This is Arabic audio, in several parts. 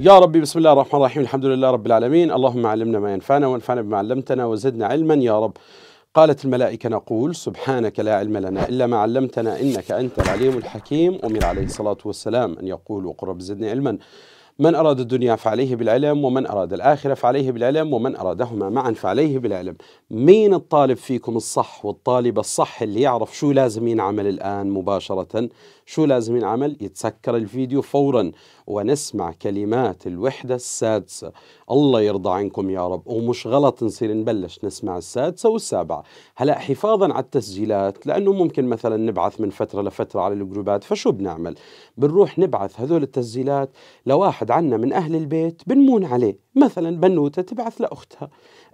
يا ربي بسم الله الرحمن الرحيم الحمد لله رب العالمين. اللهم علمنا ما ينفعنا وانفعنا بما علمتنا وزدنا علما يا رب. قالت الملائكة نقول سبحانك لا علم لنا إلا ما علمتنا إنك أنت العليم الحكيم. أمر عليه الصلاة والسلام أن يقول وقرب زدني علما. من أراد الدنيا فعليه بالعلم ومن أراد الآخرة فعليه بالعلم ومن أرادهما معا فعليه بالعلم. مين الطالب فيكم الصح والطالب الصح اللي يعرف شو لازم ينعمل الآن مباشرة؟ شو لازم ينعمل؟ يتسكر الفيديو فورا. ونسمع كلمات الوحدة السادسة. الله يرضى عنكم يا رب. ومش غلط نصير نبلش نسمع السادسة والسابعة. هلا حفاظا على التسجيلات لأنه ممكن مثلا نبعث من فترة لفترة على الجروبات. فشو بنعمل؟ بنروح نبعث هذول التسجيلات لواحد عنا من أهل البيت بنمون عليه. مثلا بنوتة تبعث لأختها.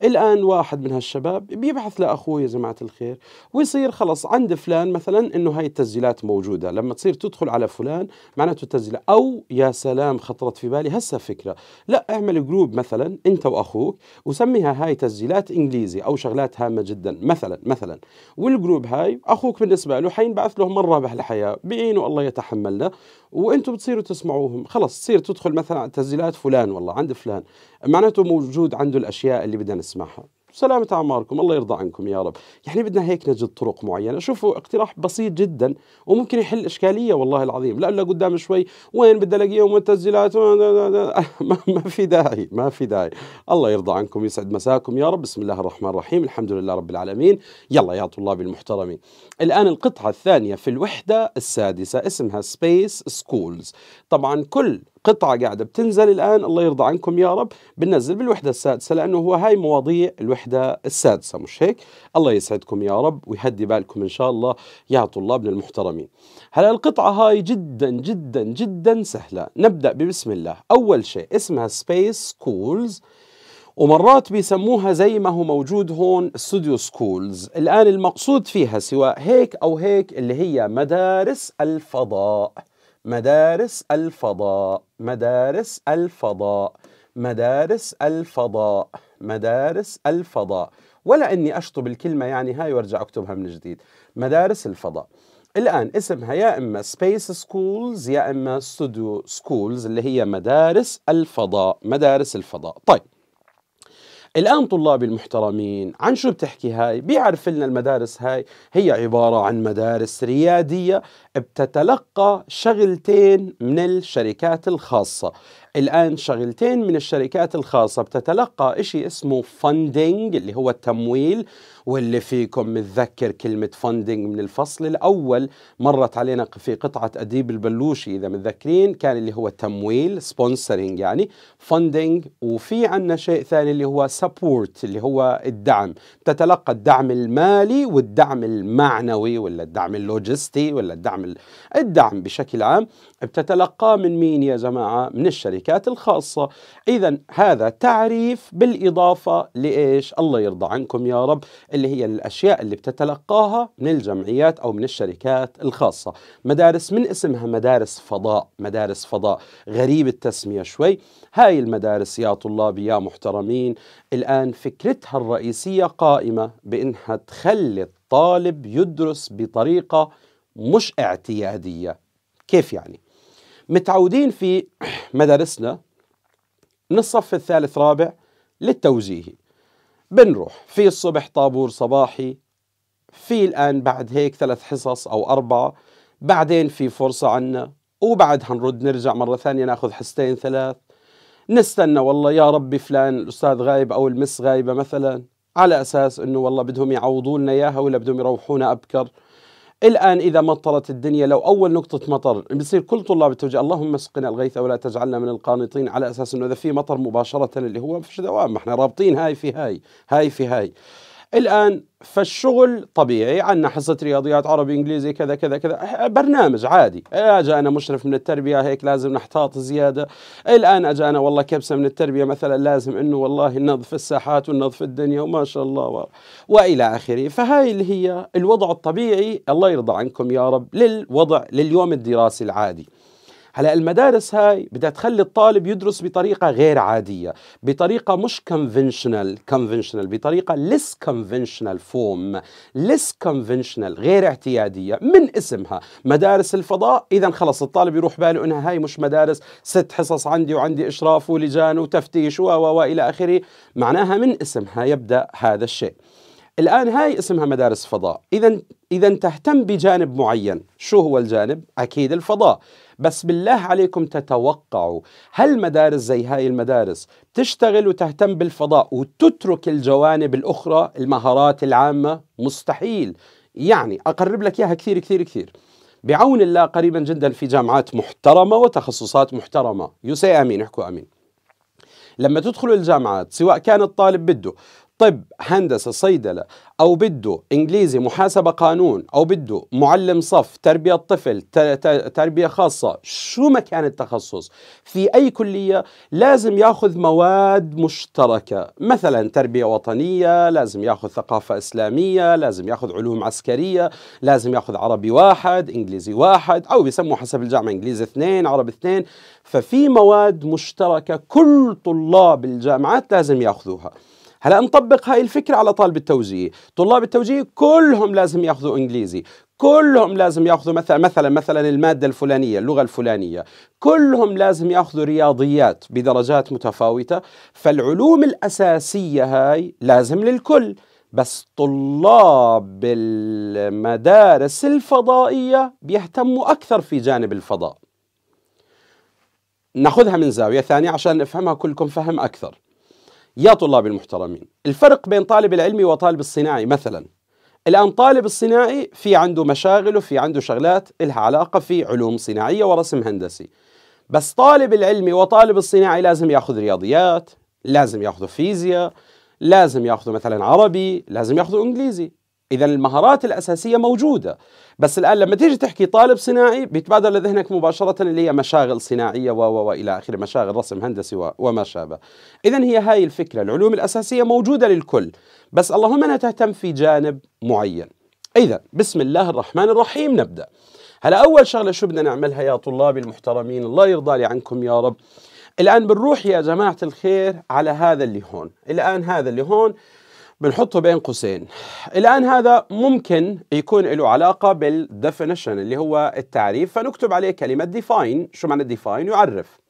الآن واحد من هالشباب بيبحث لأخوه يا جماعة الخير ويصير خلص عند فلان مثلا إنه هاي التسجيلات موجودة لما تصير تدخل على فلان معناته التسجيلات أو يا سلام خطرت في بالي هسه فكرة لا اعمل جروب مثلا أنت وأخوك وسميها هاي تسجيلات إنجليزي أو شغلات هامة جدا مثلا مثلا والجروب هاي أخوك بالنسبة له حينبعث له مرة بهالحياة بعينه الله يتحملنا وأنتم بتصيروا تسمعوهم خلص تصير تدخل مثلا على تسجيلات فلان والله عند فلان معناته موجود عنده الأشياء اللي بدنا نسمعها. سلامة أعماركم الله يرضى عنكم يا رب. يعني بدنا هيك نجد طرق معينة. شوفوا اقتراح بسيط جدا وممكن يحل إشكالية والله العظيم. لا قدام شوي. وين بدي ألاقيهم التسجيلات ما في داعي ما في داعي. الله يرضى عنكم يسعد مساكم يا رب. بسم الله الرحمن الرحيم. الحمد لله رب العالمين. يلا يا طلابي المحترمين. الآن القطعة الثانية في الوحدة السادسة اسمها Space Schools طبعا كل قطعة قاعدة بتنزل الآن الله يرضى عنكم يا رب. بننزل بالوحدة السادسة لأنه هو هاي مواضيع الوحدة السادسة مش هيك؟ الله يسعدكم يا رب ويهدي بالكم إن شاء الله يا طلابنا المحترمين. هلا القطعة هاي جدا جدا جدا سهلة. نبدأ ببسم الله. أول شيء اسمها Space Schools ومرات بيسموها زي ما هو موجود هون Studio Schools الآن المقصود فيها سواء هيك أو هيك اللي هي مدارس الفضاء. مدارس الفضاء مدارس الفضاء مدارس الفضاء مدارس الفضاء. ولا إني أشطب الكلمة يعني هاي وأرجع أكتبها من جديد. مدارس الفضاء. الآن اسمها يا إما Space Schools يا إما Studio Schools اللي هي مدارس الفضاء مدارس الفضاء. طيب الآن طلابي المحترمين عن شو بتحكي هاي؟ بيعرف لنا المدارس هاي. هي عبارة عن مدارس ريادية بتتلقى شغلتين من الشركات الخاصة. الآن شغلتين من الشركات الخاصة. بتتلقى إشي اسمه funding اللي هو التمويل واللي فيكم متذكر كلمة funding من الفصل الأول. مرت علينا في قطعة أديب البلوشي إذا متذكرين كان اللي هو تمويل sponsoring يعني funding وفي عنا شيء ثاني اللي هو support اللي هو الدعم. تتلقى الدعم المالي والدعم المعنوي ولا الدعم اللوجستي ولا الدعم الدعم بشكل عام. بتتلقاه من مين يا جماعة؟ من الشركات الخاصة. إذا هذا تعريف بالإضافة لإيش؟ الله يرضى عنكم يا رب اللي هي الأشياء اللي بتتلقاها من الجمعيات أو من الشركات الخاصة. مدارس من اسمها مدارس فضاء مدارس فضاء. غريب التسمية شوي. هاي المدارس يا طلابي يا محترمين الآن فكرتها الرئيسية قائمة بإنها تخلي الطالب يدرس بطريقة مش اعتيادية. كيف يعني؟ متعودين في مدارسنا من الصف الثالث رابع للتوجيهي بنروح. في الصبح طابور صباحي في الآن بعد هيك ثلاث حصص أو أربعة بعدين في فرصة عنا وبعدها نرد نرجع مرة ثانية ناخذ حصتين ثلاث. نستنى والله يا ربي فلان الأستاذ غايب أو المس غايبة مثلا على أساس أنه والله بدهم يعوضوا لنا إياها ولا بدهم يروحونا أبكر. الآن إذا مطرت الدنيا لو أول نقطة مطر بصير كل طلاب التوجيه اللهم اسقنا الغيث ولا تجعلنا من القانطين على أساس أنه إذا في مطر مباشرة اللي هو فيش دوام إحنا رابطين هاي في هاي هاي في هاي. الآن فالشغل طبيعي عندنا حصة رياضيات عربي إنجليزي كذا كذا كذا. برنامج عادي. أجانا مشرف من التربية هيك لازم نحتاط زيادة. الآن أجانا والله كبسة من التربية مثلا لازم إنه والله ننظف الساحات وننظف الدنيا وما شاء الله و... وإلى آخره. فهاي اللي هي الوضع الطبيعي. الله يرضى عنكم يا رب للوضع لليوم الدراسي العادي. هلا المدارس هاي بدها تخلي الطالب يدرس بطريقة غير عادية بطريقة مش conventional conventional بطريقة less conventional form less conventional غير اعتيادية من اسمها. مدارس الفضاء إذا خلص الطالب يروح باله إنها هاي مش مدارس ست حصص عندي وعندي إشراف ولجان وتفتيش و و إلى آخره. معناها من اسمها يبدأ هذا الشيء. الآن هاي اسمها مدارس فضاء. إذا إذا تهتم بجانب معين. شو هو الجانب؟ أكيد الفضاء. بس بالله عليكم تتوقعوا هل مدارس زي هاي المدارس تشتغل وتهتم بالفضاء وتترك الجوانب الأخرى المهارات العامة؟ مستحيل. يعني أقرب لك إياها كثير كثير كثير. بعون الله قريبا جدا في جامعات محترمة وتخصصات محترمة. يسي أمين احكوا أمين. لما تدخلوا الجامعات سواء كان الطالب بده طب هندسة صيدلة أو بده إنجليزي محاسبة قانون أو بده معلم صف تربية طفل تربية خاصة شو ما كان التخصص؟ في أي كلية لازم ياخذ مواد مشتركة مثلا تربية وطنية لازم ياخذ ثقافة إسلامية لازم ياخذ علوم عسكرية لازم ياخذ عربي واحد إنجليزي واحد أو بيسموا حسب الجامعة إنجليزي اثنين عربي اثنين. ففي مواد مشتركة كل طلاب الجامعات لازم ياخذوها. هلا نطبق هاي الفكرة على طالب التوجيه طلاب التوجيه كلهم لازم ياخذوا إنجليزي. كلهم لازم ياخذوا مثلا مثلا مثلا المادة الفلانية اللغة الفلانية. كلهم لازم ياخذوا رياضيات بدرجات متفاوتة. فالعلوم الأساسية هاي لازم للكل. بس طلاب المدارس الفضائية بيهتموا أكثر في جانب الفضاء. ناخذها من زاوية ثانية عشان نفهمها كلكم فهم أكثر. يا طلاب المحترمين الفرق بين طالب العلمي وطالب الصناعي مثلا. الآن طالب الصناعي في عنده مشاغل وفي عنده شغلات لها علاقة في علوم صناعية ورسم هندسي. بس طالب العلمي وطالب الصناعي لازم يأخذ رياضيات لازم يأخذ فيزياء لازم يأخذ مثلا عربي لازم يأخذ إنجليزي. إذا المهارات الأساسية موجودة. بس الآن لما تيجي تحكي طالب صناعي بيتبادر لذهنك مباشرة اللي هي مشاغل صناعية و و إلى آخره مشاغل رسم هندسي وما شابه. اذا هي هاي الفكرة. العلوم الأساسية موجودة للكل. بس اللهم انها تهتم في جانب معين. اذا بسم الله الرحمن الرحيم نبدأ. هلا أول شغلة شو بدنا نعملها يا طلابي المحترمين؟ الله يرضى لي عنكم يا رب. الآن بنروح يا جماعة الخير على هذا اللي هون. الآن هذا اللي هون بنحطه بين قوسين. الآن هذا ممكن يكون له علاقة بال definition اللي هو التعريف فنكتب عليه كلمة define. شو معنى define يعرف.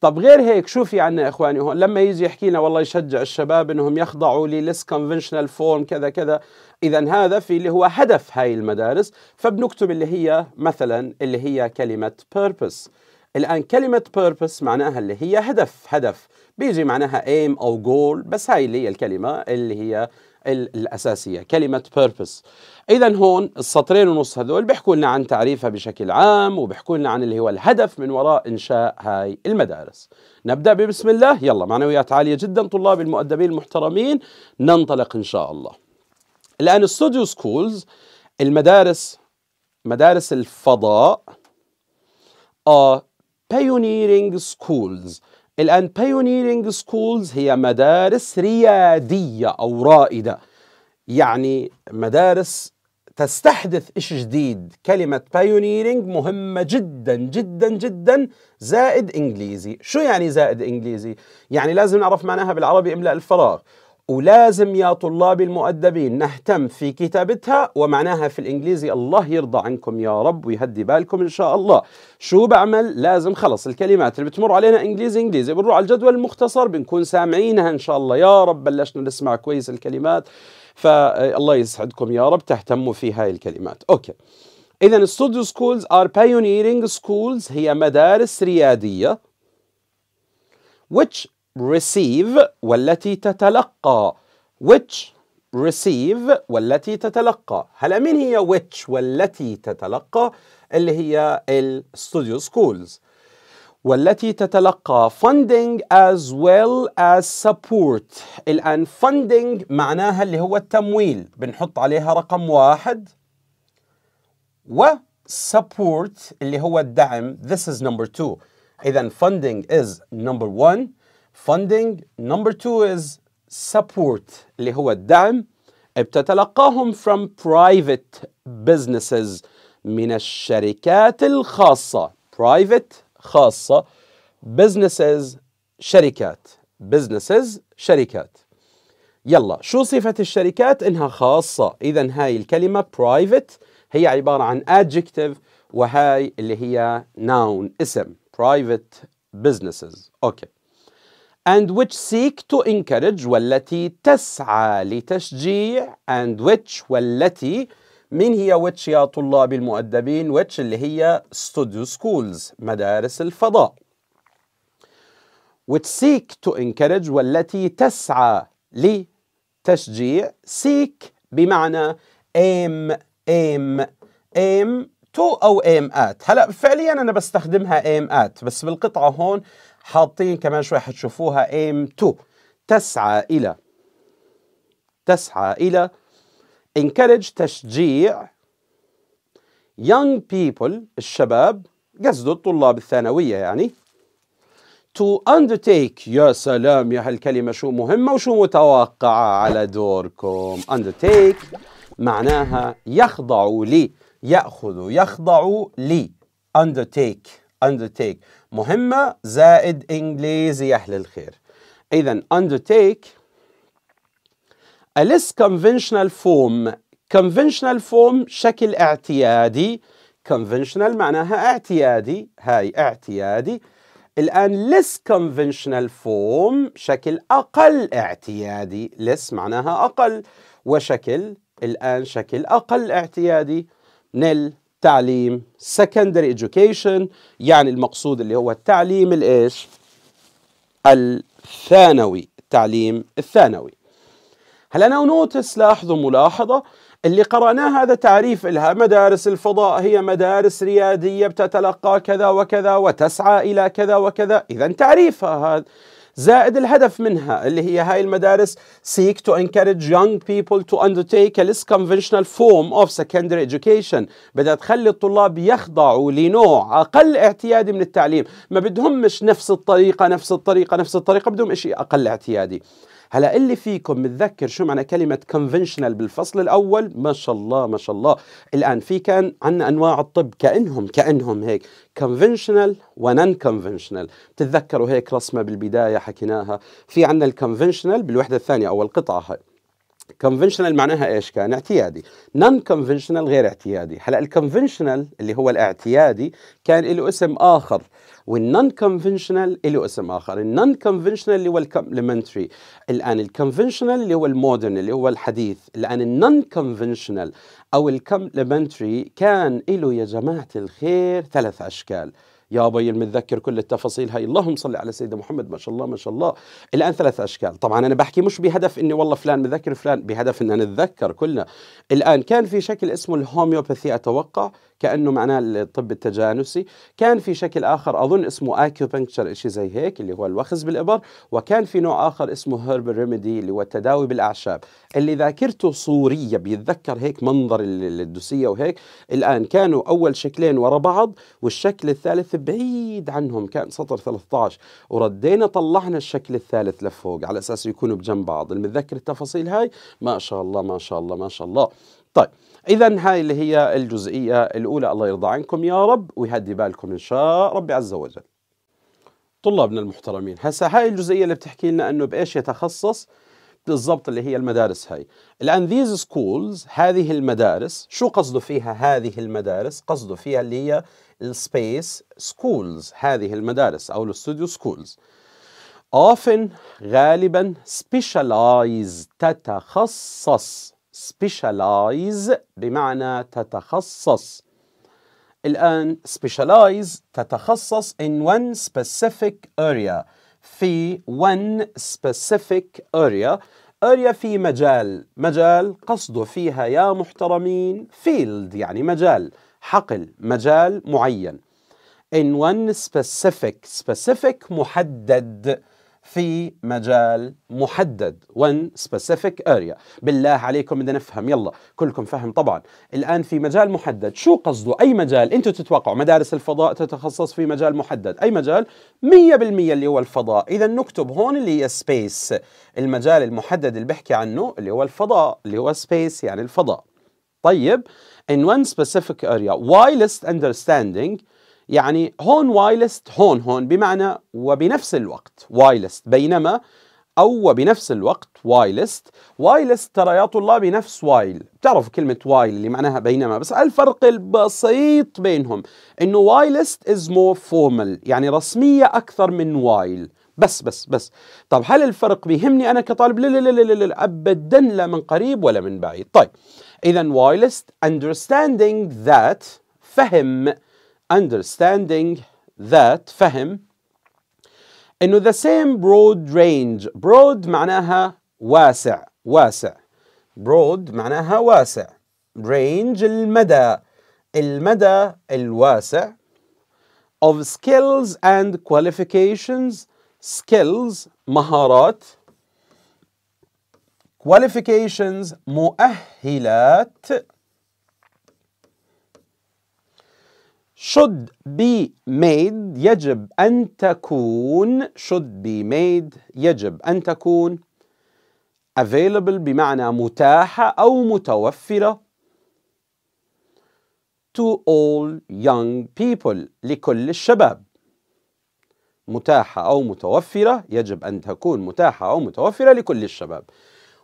طب غير هيك شو في عنا إخواني؟ هون لما يجي يحكي لنا والله يشجع الشباب إنهم يخضعوا ل less conventional form كذا كذا اذا هذا في اللي هو هدف هاي المدارس. فبنكتب اللي هي مثلا اللي هي كلمة purpose. الآن كلمة purpose معناها اللي هي هدف هدف. بيجي معناها aim أو goal بس هاي اللي هي الكلمة اللي هي الأساسية. كلمة purpose. إذا هون السطرين ونص هذول بيحكوا لنا عن تعريفها بشكل عام وبيحكوا لنا عن اللي هو الهدف من وراء إنشاء هاي المدارس. نبدأ ببسم الله. يلا معنويات عالية جدا طلاب المؤدبين المحترمين. ننطلق إن شاء الله. الآن Studio Schools المدارس مدارس الفضاء are pioneering schools. الآن pioneering schools هي مدارس ريادية أو رائدة. يعني مدارس تستحدث إيش جديد. كلمة pioneering مهمة جدا جدا جدا. زائد إنجليزي. شو يعني زائد إنجليزي؟ يعني لازم نعرف معناها بالعربي إملاء الفراغ. ولازم يا طلاب المؤدبين نهتم في كتابتها ومعناها في الإنجليزي الله يرضى عنكم يا رب ويهدي بالكم إن شاء الله. شو بعمل؟ لازم خلص الكلمات اللي بتمر علينا إنجليزي إنجليزي. بنروح على الجدول المختصر بنكون سامعينها إن شاء الله. يا رب بلشنا نسمع كويس الكلمات. فالله يسعدكم يا رب تهتموا في هاي الكلمات. أوكي. إذا studio schools are pioneering schools. هي مدارس ريادية. Which receive والتي تتلقى. Which receive والتي تتلقى. هلا مين هي which والتي تتلقى؟ اللي هي الستوديو schools. والتي تتلقى funding as well as support. الآن funding معناها اللي هو التمويل. بنحط عليها رقم واحد. و support اللي هو الدعم. This is number two. إذا funding is number one. Funding number two is support اللي هو الدعم بتتلقاهم from private businesses من الشركات الخاصة private خاصة businesses شركات businesses شركات يلا شو صفة الشركات إنها خاصة إذا هاي الكلمة private هي عبارة عن adjective وهاي اللي هي noun اسم private businesses أوكي and which seek to encourage والتي تسعى لتشجيع and which والتي من هي which يا طلاب المؤدبين which اللي هي studio schools مدارس الفضاء which seek to encourage والتي تسعى لتشجيع seek بمعنى aim aim aim to أو aim at هلا فعليا أنا بستخدمها aim at بس بالقطعة هون حاطين كمان شوي حتشوفوها aim to تسعى إلى تسعى إلى encourage تشجيع young people الشباب قصده الطلاب الثانوية يعني to undertake يا سلام يا هالكلمة شو مهمة وشو متوقعة على دوركم. undertake معناها يخضع لي. يأخذ يخضع لي. Undertake undertake. مهمة زائد إنجليزي يا أهل الخير. إذا undertake a less conventional form conventional form شكل اعتيادي. conventional معناها اعتيادي. هاي اعتيادي. الآن less conventional form شكل أقل اعتيادي. less معناها أقل. وشكل الآن شكل أقل اعتيادي. من التعليم secondary education يعني المقصود اللي هو التعليم الإيش؟ الثانوي التعليم الثانوي. هلا now notice لاحظوا ملاحظة اللي قرأناه هذا تعريف لها مدارس الفضاء هي مدارس ريادية بتتلقى كذا وكذا وتسعى إلى كذا وكذا. إذا تعريفها هذا زائد الهدف منها اللي هي هاي المدارس seek to encourage young people to undertake a less conventional form of secondary education. بدها تخلي الطلاب يخضعوا لنوع أقل اعتيادي من التعليم. ما بدهمش نفس الطريقة نفس الطريقة نفس الطريقة بدهم شيء أقل اعتيادي. هلا اللي فيكم متذكر شو معنى كلمة conventional بالفصل الأول؟ ما شاء الله ما شاء الله. الآن في كان عندنا أنواع الطب كأنهم كأنهم هيك. conventional ونن conventional بتتذكروا هيك رسمة بالبداية حكيناها. في عندنا ال conventional بالوحدة الثانية أول قطعة هاي. conventional معناها إيش كان؟ اعتيادي. non conventional غير اعتيادي. هلا ال conventional اللي هو الاعتيادي كان له اسم آخر. وال non conventional له اسم آخر ال non conventional اللي هو ال complementary الآن ال conventional اللي هو ال modern اللي هو الحديث الآن ال non conventional أو ال complementary كان له يا جماعة الخير ثلاث أشكال. يا بي المتذكر كل التفاصيل هاي اللهم صل على سيدنا محمد ما شاء الله ما شاء الله. الآن ثلاث أشكال. طبعا أنا بحكي مش بهدف إني والله فلان مذكر فلان بهدف إن نتذكر كلنا. الآن كان في شكل اسمه ال homeopathy أتوقع. كأنه معناه الطب التجانسي. كان في شكل آخر أظن اسمه acupuncture شيء زي هيك اللي هو الوخز بالإبر. وكان في نوع آخر اسمه herbal remedy اللي هو التداوي بالأعشاب. اللي ذاكرته صورية بيتذكر هيك منظر الدوسية وهيك. الآن كانوا أول شكلين ورا بعض والشكل الثالث بعيد عنهم. كان سطر 13 وردينا طلعنا الشكل الثالث لفوق على أساس يكونوا بجنب بعض. المتذكر التفاصيل هاي؟ ما شاء الله ما شاء الله ما شاء الله. طيب. إذا هاي اللي هي الجزئية الأولى الله يرضى عنكم يا رب ويهدي بالكم إن شاء ربي عز وجل. طلابنا المحترمين، هسا هاي الجزئية اللي بتحكي لنا إنه بإيش يتخصص بالضبط اللي هي المدارس هاي. الآن these schools هذه المدارس شو قصده فيها هذه المدارس؟ قصده فيها اللي هي السبيس schools هذه المدارس أو الاستوديو schools. often غالبا specialize تتخصص specialize بمعنى تتخصص الآن specialize تتخصص in one specific area في one specific area area في مجال مجال قصده فيها يا محترمين field يعني مجال حقل مجال معين in one specific specific محدد في مجال محدد one specific area. بالله عليكم بدنا نفهم. يلا كلكم فهم طبعا. الآن في مجال محدد. شو قصده؟ أي مجال؟ أنتم تتوقعوا مدارس الفضاء تتخصص في مجال محدد. أي مجال؟ 100% اللي هو الفضاء. إذا نكتب هون اللي هي space. المجال المحدد اللي بحكي عنه اللي هو الفضاء اللي هو space يعني الفضاء. طيب in one specific area. Whilst understanding يعني هون whilst هون هون بمعنى وبنفس الوقت whilst بينما أو وبنفس الوقت whilst. whilst ترى يا طلاب نفس while. بتعرفوا كلمة while اللي معناها بينما بس الفرق البسيط بينهم إنه whilst is more formal يعني رسمية أكثر من while. بس بس بس. طب هل الفرق بيهمني أنا كطالب؟ لا لا لا لا لا أبدا لا من قريب ولا من بعيد. طيب إذا whilst understanding that فهم understanding that فهم انه the same broad range broad معناها واسع واسع broad معناها واسع range المدى المدى الواسع of skills and qualifications skills مهارات qualifications مؤهلات should be made يجب أن تكون should be made يجب أن تكون available بمعنى متاحة أو متوفرة to all young people لكل الشباب. متاحة أو متوفرة يجب أن تكون متاحة أو متوفرة لكل الشباب.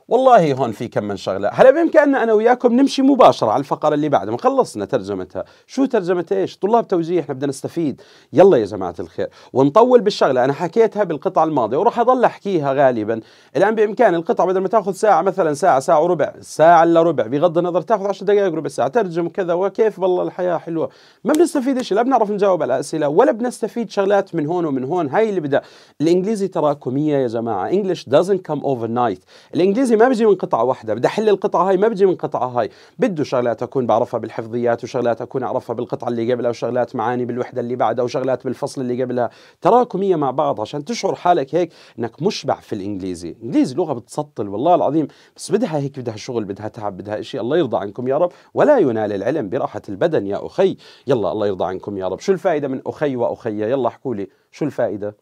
والله هون في كم من شغلة. هلا بامكاننا أنا وياكم نمشي مباشرة على الفقرة اللي بعدها. ما خلصنا ترجمتها. شو ترجمة إيش؟ طلاب توجيه إحنا بدنا نستفيد. يلا يا جماعة الخير. ونطول بالشغلة. أنا حكيتها بالقطعة الماضية وراح أضل أحكيها غالبا. الآن بامكان القطعة بدل ما تأخذ ساعة مثلا ساعة ساعة وربع ساعة إلا ربع. بغض النظر تأخذ 10 دقائق ربع ساعة. ترجم وكذا وكيف؟ والله الحياة حلوة. ما بنستفيد شيء لا بنعرف نجاوب على الاسئله ولا بنستفيد شغلات من هون ومن هون. هاي اللي بدها الإنجليزي تراكمية يا جماعة. انجلش doesn't come overnight. الإنجليزي ما بيجي من قطعة واحدة. بدي أحل القطعة هاي ما بيجي من قطعة هاي. بده شغلات أكون بعرفها بالحفظيات وشغلات أكون أعرفها بالقطعة اللي قبلها وشغلات معاني بالوحدة اللي بعدها وشغلات بالفصل اللي قبلها. تراكميه مع بعض عشان تشعر حالك هيك إنك مشبع في الإنجليزي. الانجليزي لغة بتسطل والله العظيم. بس بدها هيك بدها شغل بدها تعب بدها شيء الله يرضى عنكم يا رب. ولا ينال العلم براحة البدن يا أخي. يلا الله يرضى عنكم يا رب. شو الفائدة من أخي وأخي؟ يلا احكوا لي. شو الفائدة؟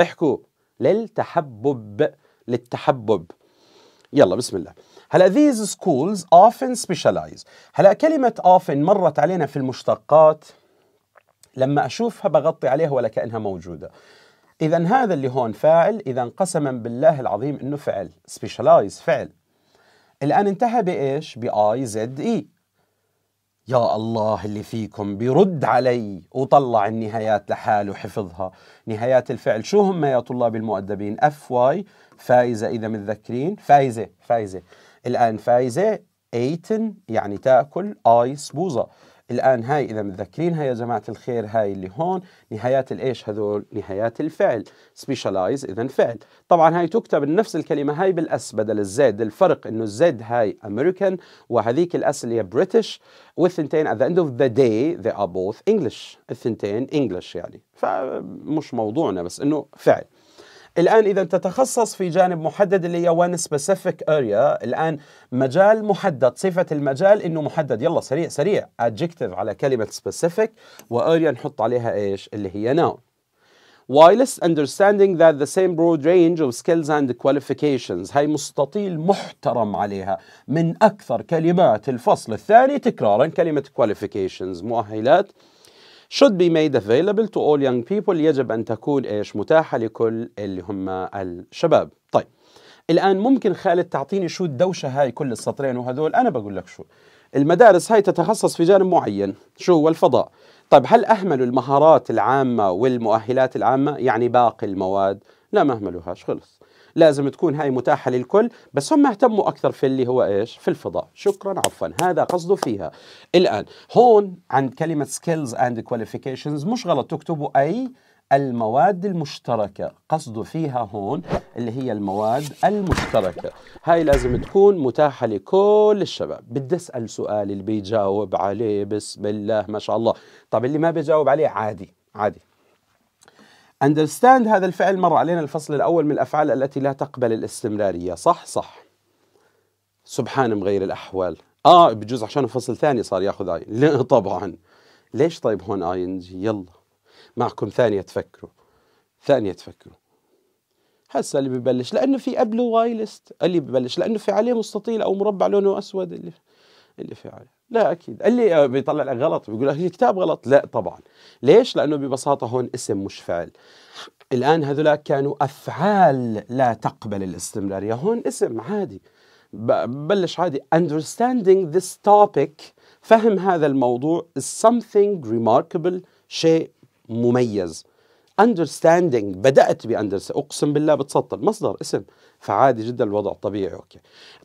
احكوا. للتحبب. للتحبب. يلا بسم الله. هلا these schools often specialize. هلا كلمة often مرت علينا في المشتقات. لما أشوفها بغطي عليها ولا كأنها موجودة. إذا هذا اللي هون فاعل. إذا قسما بالله العظيم إنه فعل. Specialize فعل. الآن انتهى بإيش؟ ب I Z E. يا الله اللي فيكم بيرد علي وطلع النهايات لحاله حفظها. نهايات الفعل شو هم يا طلاب المؤدبين؟ F Y فايزة إذا متذكرين. فايزة فايزة الآن فايزة eaten يعني تأكل ice بوظة الآن هاي إذا متذكرينها يا جماعة الخير هاي اللي هون نهايات الإيش؟ هذول نهايات الفعل. specialize إذا فعل. طبعا هاي تكتب نفس الكلمة هاي بال S بدل ال Z. الفرق إنه ال Z هاي أمريكان وهذيك ال S اللي هي British والثنتين at the end of the day they are both English. الثنتين English يعني. فمش موضوعنا بس إنه فعل. الآن إذا تتخصص في جانب محدد اللي هي one specific area. الآن مجال محدد صفة المجال إنه محدد. يلا سريع سريع. Adjective على كلمة specific. وarea نحط عليها إيش؟ اللي هي noun. Whilst understanding that the same broad range of skills and qualifications. هاي مستطيل محترم عليها. من أكثر كلمات الفصل الثاني تكرارا كلمة qualifications مؤهلات. Should be made available to all young people. يجب أن تكون إيش متاحة لكل اللي هم الشباب. طيب الآن ممكن خالد تعطيني شو الدوشة هاي كل السطرين وهذول؟ أنا بقول لك شو. المدارس هاي تتخصص في جانب معين. شو هو؟ الفضاء. طيب هل أهملوا المهارات العامة والمؤهلات العامة؟ يعني باقي المواد؟ لا ما أهملوهاش خلص. لازم تكون هاي متاحة للكل بس هم اهتموا أكثر في اللي هو إيش؟ في الفضاء. شكرا عفوا. هذا قصده فيها. الآن هون عند كلمة skills and qualifications مش غلط تكتبوا أي المواد المشتركة. قصده فيها هون اللي هي المواد المشتركة. هاي لازم تكون متاحة لكل الشباب. بدي أسأل سؤال اللي بيجاوب عليه بسم الله ما شاء الله. طب اللي ما بيجاوب عليه عادي عادي. Understand هذا الفعل مر علينا الفصل الأول من الأفعال التي لا تقبل الاستمرارية. صح صح. سبحان مغير الأحوال. آه بجوز عشان فصل ثاني صار ياخذ آي لا طبعا. ليش طيب هون I N؟ G يلا. معكم ثانية تفكروا. ثانية تفكروا. هسه اللي ببلش لأنه في قبله whilst اللي ببلش لأنه في عليه مستطيل أو مربع لونه أسود. اللي اللي فعل لا أكيد. اللي بيطلع لك غلط بيقول لك الكتاب غلط. لا طبعا. ليش؟ لأنه ببساطة هون اسم مش فعل. الآن هذولاك كانوا أفعال لا تقبل الاستمرارية. هون اسم عادي. بلش عادي. Understanding this topic فهم هذا الموضوع is something remarkable شيء مميز. Understanding بدأت ب understanding أقسم بالله بتسطر مصدر اسم. فعادي جدا الوضع طبيعي أوكي.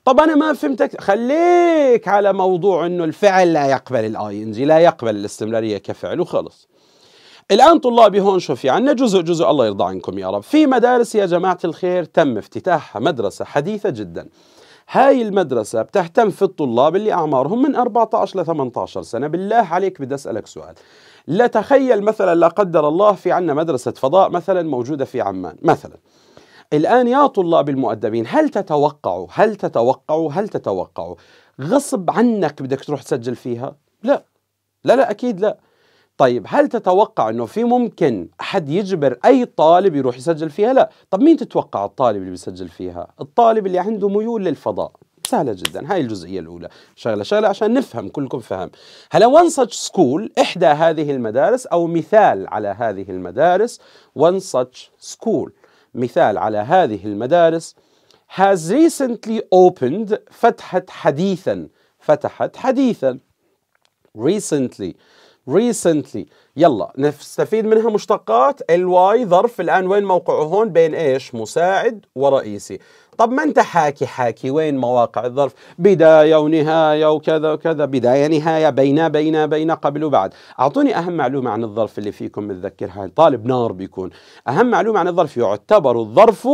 طب أنا ما فهمتك خليك على موضوع أنه الفعل لا يقبل ال ing لا يقبل الاستمرارية كفعل وخلص. الآن طلابي هون شو في عنا جزء جزء الله يرضى عنكم يا رب. في مدارس يا جماعة الخير تم افتتاحها مدرسة حديثة جدا. هاي المدرسة بتهتم في الطلاب اللي أعمارهم من 14 ل 18 سنة. بالله عليك بدي أسألك سؤال. لا تخيل مثلا لا قدر الله في عنا مدرسة فضاء مثلا موجودة في عمان مثلا. الآن يا طلاب المؤدبين هل تتوقعوا هل تتوقعوا هل تتوقعوا غصب عنك بدك تروح تسجل فيها؟ لا. لا لا أكيد لا. طيب هل تتوقع إنه في ممكن حد يجبر أي طالب يروح يسجل فيها؟ لا، طب مين تتوقع الطالب اللي بيسجل فيها؟ الطالب اللي عنده ميول للفضاء، سهلة جدا. هاي الجزئية الأولى. شغلة شغلة عشان نفهم كلكم فهم. هلا one such school إحدى هذه المدارس أو مثال على هذه المدارس one such school. مثال على هذه المدارس has recently opened فتحت حديثا فتحت حديثا. recently recently. يلا نستفيد منها مشتقات. الواي ظرف الآن وين موقعه هون؟ بين إيش؟ مساعد ورئيسي. طب ما أنت حاكي حاكي وين مواقع الظرف؟ بداية ونهاية وكذا وكذا بداية نهاية بين بين بين قبل وبعد. أعطوني أهم معلومة عن الظرف اللي فيكم متذكرها. طالب نار بيكون. أهم معلومة عن الظرف يعتبر الظرف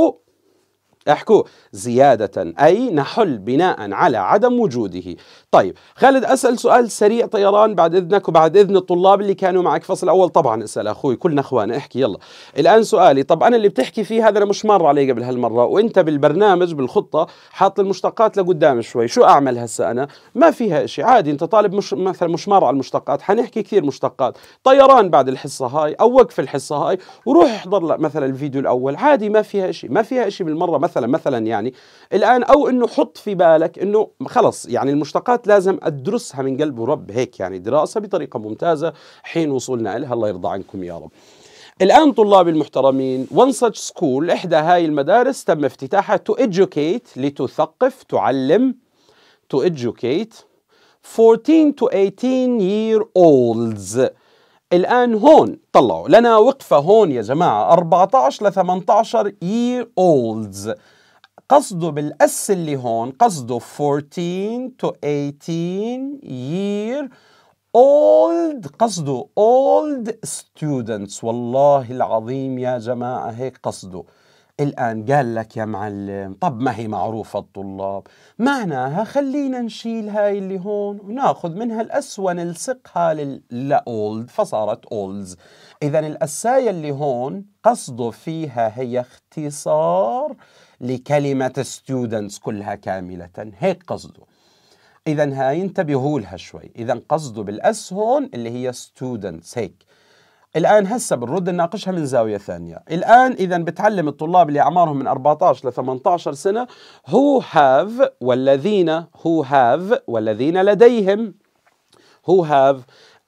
احكوا زيادة أي نحل بناء على عدم وجوده. طيب خالد أسأل سؤال سريع طيران بعد إذنك وبعد إذن الطلاب اللي كانوا معك فصل أول طبعا أسأل أخوي كلنا أخوان احكي يلا. الآن سؤالي طب أنا اللي بتحكي فيه هذا أنا مش مر علي قبل هالمرة وإنت بالبرنامج بالخطة حاط المشتقات لقدام شوي شو أعمل هسا أنا؟ ما فيها شيء عادي أنت طالب مش مثلا مش مر على المشتقات حنحكي كثير مشتقات. طيران بعد الحصة هاي أو وقف الحصة هاي وروح احضر مثلا الفيديو الأول عادي ما فيها شيء ما فيها شيء بالمرة مثلا مثلا يعني الآن أو أنه حط في بالك أنه خلص يعني المشتقات لازم أدرسها من قلب ورب هيك يعني دراسة بطريقة ممتازة حين وصولنا لها الله يرضى عنكم يا رب. الآن طلاب المحترمين one such school إحدى هاي المدارس تم افتتاحها to educate لتثقف تعلم to educate 14 to 18 year olds. الآن هون طلعوا. لنا وقفة هون يا جماعة. 14 ل 18 year olds. قصده بالأس اللي هون قصده 14 to 18 year old. قصده old students. والله العظيم يا جماعة هيك قصده. الآن قال لك يا معلم طب ما هي معروفة الطلاب؟ معناها خلينا نشيل هاي اللي هون وناخذ منها الأس ونلصقها لل old فصارت olds إذا الأساية اللي هون قصده فيها هي اختصار لكلمة students كلها كاملة. هيك قصده. إذا هاي انتبهوا لها شوي. إذا قصده بالأس هون اللي هي students هيك. الآن هسه بنرد نناقشها من زاوية ثانية. الآن إذا بتعلم الطلاب اللي أعمارهم من 14 ل 18 سنة who have والذين who have والذين لديهم. who have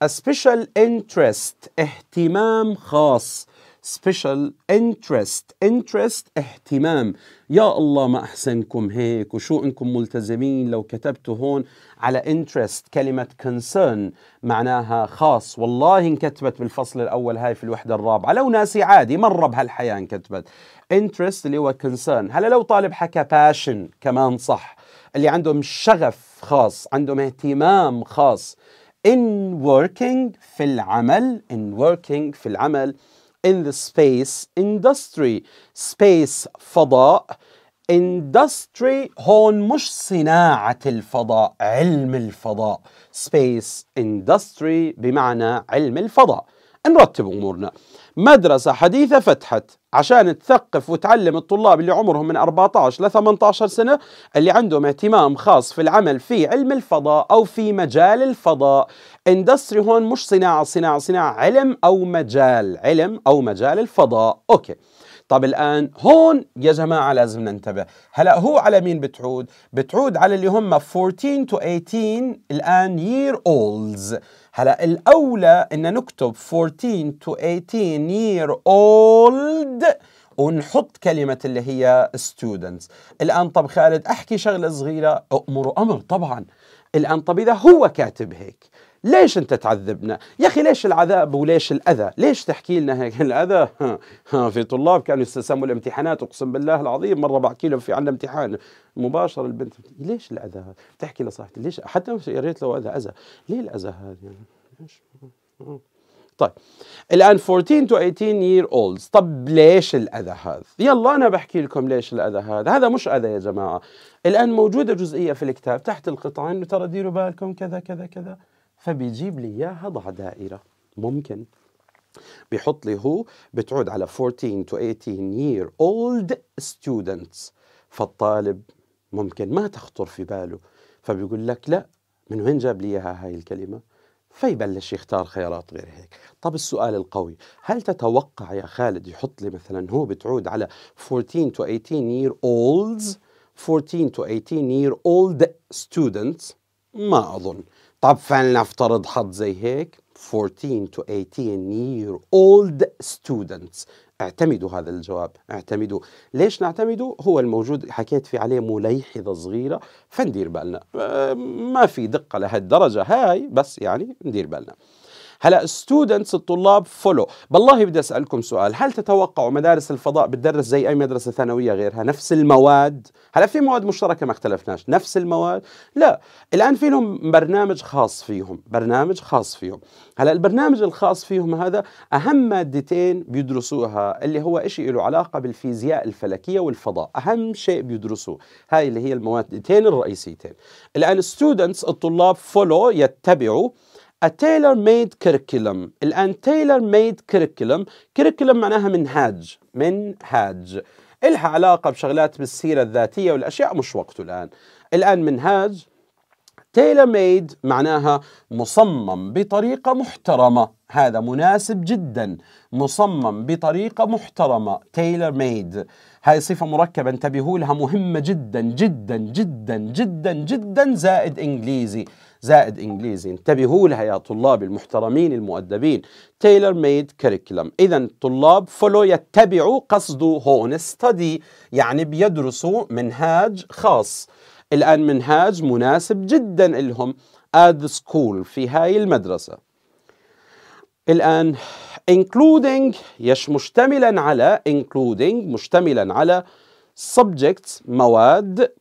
a special interest اهتمام خاص. Special interest interest اهتمام. يا الله ما أحسنكم هيك وشو إنكم ملتزمين؟ لو كتبتوا هون على interest كلمة concern معناها خاص. والله انكتبت بالفصل الأول هاي في الوحدة الرابعة. لو ناسي عادي مرة بهالحياة انكتبت. interest اللي هو concern. هلا لو طالب حكى passion كمان صح. اللي عندهم شغف خاص عندهم اهتمام خاص. in working في العمل in working في العمل in the space industry space فضاء industry هون مش صناعة الفضاء علم الفضاء space industry بمعنى علم الفضاء نرتب أمورنا. مدرسة حديثة فتحت عشان تثقف وتعلم الطلاب اللي عمرهم من 14 ل 18 سنة اللي عندهم اهتمام خاص في العمل في علم الفضاء أو في مجال الفضاء. industry هون مش صناعة صناعة صناعة علم أو مجال علم أو مجال الفضاء. أوكي. طب الآن هون يا جماعة لازم ننتبه. هلأ هو على مين بتعود؟ بتعود على اللي هم 14 to 18 الآن year olds. هلا الأولى إن نكتب 14 to 18 year old ونحط كلمة اللي هي students. الآن طب خالد أحكي شغلة صغيرة أمر أمر طبعا. الآن طب إذا هو كاتب هيك ليش أنت تعذبنا؟ يا أخي ليش العذاب وليش الأذى؟ ليش تحكي لنا هيك الأذى؟ في طلاب كانوا يستسموا الامتحانات أقسم بالله العظيم مرة بحكي لهم في عندنا امتحان مباشر البنت ليش الأذى تحكي لصاحبتي ليش؟ حتى يا ريت لو أذى أذى. ليه الأذى هذا يعني؟ ليش؟ طيب الآن 14 to 18 year olds. طب ليش الأذى هذا؟ يلا أنا بحكي لكم ليش الأذى هذا. هذا مش أذى يا جماعة. الآن موجودة جزئية في الكتاب تحت القطعة إنه ترى ديروا بالكم كذا كذا كذا. فبيجيب لي إياها ضع دائرة. ممكن. بيحط لي هو بتعود على 14 to 18 year old students. فالطالب ممكن ما تخطر في باله. فبيقول لك لا من وين جاب لي إياها هاي الكلمة؟ فيبلش يختار خيارات غير هيك. طب السؤال القوي هل تتوقع يا خالد يحط لي مثلا هو بتعود على 14 to 18 year olds 14 to 18 year old students ما أظن. طب فلنفترض حط زي هيك 14 to 18 year old students. اعتمدوا هذا الجواب اعتمدوا. ليش نعتمده هو الموجود حكيت في عليه مليحظة صغيرة فندير بالنا. آه، ما في دقة لهالدرجة هاي بس يعني ندير بالنا. هلا students الطلاب follow بالله بدي أسألكم سؤال هل تتوقعوا مدارس الفضاء بتدرس زي أي مدرسة ثانوية غيرها؟ نفس المواد؟ هلا في مواد مشتركة ما اختلفناش نفس المواد؟ لا الآن في لهم برنامج خاص فيهم برنامج خاص فيهم. هلا البرنامج الخاص فيهم هذا أهم مادتين بيدرسوها اللي هو شيء له علاقة بالفيزياء الفلكية والفضاء أهم شيء بيدرسوه. هاي اللي هي الموادتين الرئيسيتين. الآن students الطلاب follow يتبعوا tailor made curriculum. الآن tailor made curriculum. Curriculum معناها منهاج. منهاج. إلها علاقة بشغلات بالسيرة الذاتية والأشياء. مش وقته الآن. الآن منهاج. Tailor made معناها مصمم بطريقة محترمة. هذا مناسب جدا. مصمم بطريقة محترمة. Tailor made هاي صفة مركبة. انتبهوا لها. مهمة جدا جدا جدا جدا جدا. زائد إنجليزي. زائد إنجليزي انتبهوا لها يا طلاب المحترمين المؤدبين. tailor made curriculum إذا طلاب follow يتبعوا قصده هون. study يعني بيدرسوا منهاج خاص. الآن منهاج مناسب جدا لهم the school في هاي المدرسة. الآن including يش مشتملا على including مشتملا على subjects مواد